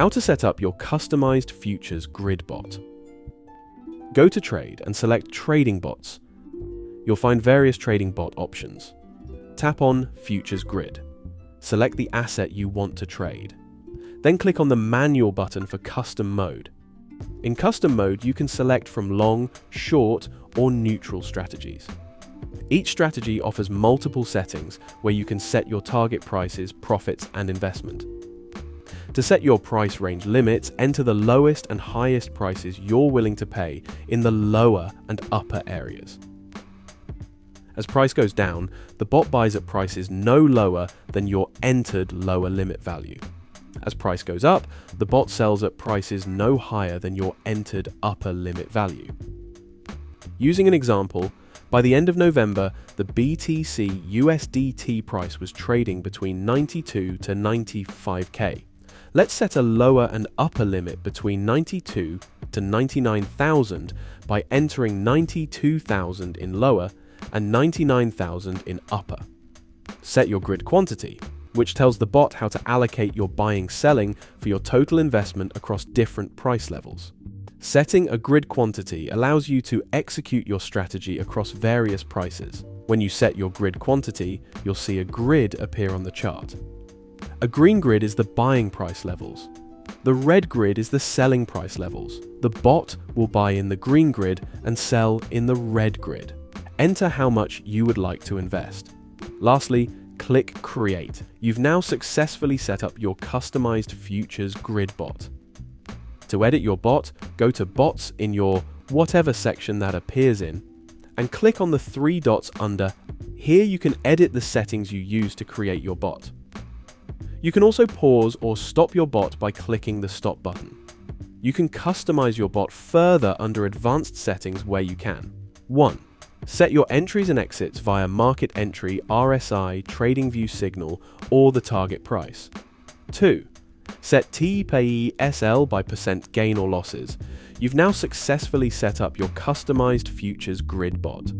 How to set up your customized futures grid bot. Go to Trade and select Trading Bots. You'll find various trading bot options. Tap on Futures Grid. Select the asset you want to trade. Then click on the Manual button for Custom Mode. In Custom Mode, you can select from long, short, or neutral strategies. Each strategy offers multiple settings where you can set your target prices, profits, and investment. To set your price range limits, enter the lowest and highest prices you're willing to pay in the lower and upper areas. As price goes down, the bot buys at prices no lower than your entered lower limit value. As price goes up, the bot sells at prices no higher than your entered upper limit value. Using an example, by the end of November, the BTC USDT price was trading between 92 to 95k. Let's set a lower and upper limit between 92 to 99,000 by entering 92,000 in lower and 99,000 in upper. Set your grid quantity, which tells the bot how to allocate your buying selling for your total investment across different price levels. Setting a grid quantity allows you to execute your strategy across various prices. When you set your grid quantity, you'll see a grid appear on the chart. A green grid is the buying price levels. The red grid is the selling price levels. The bot will buy in the green grid and sell in the red grid. Enter how much you would like to invest. Lastly, click Create. You've now successfully set up your customized futures grid bot. To edit your bot, go to Bots in your whatever section that appears in and click on the three dots under Here you can edit the settings you use to create your bot. You can also pause or stop your bot by clicking the stop button. You can customize your bot further under advanced settings where you can. 1. Set your entries and exits via market entry, RSI, TradingView signal, or the target price. 2. Set TPE SL by percent gain or losses. You've now successfully set up your customized futures grid bot.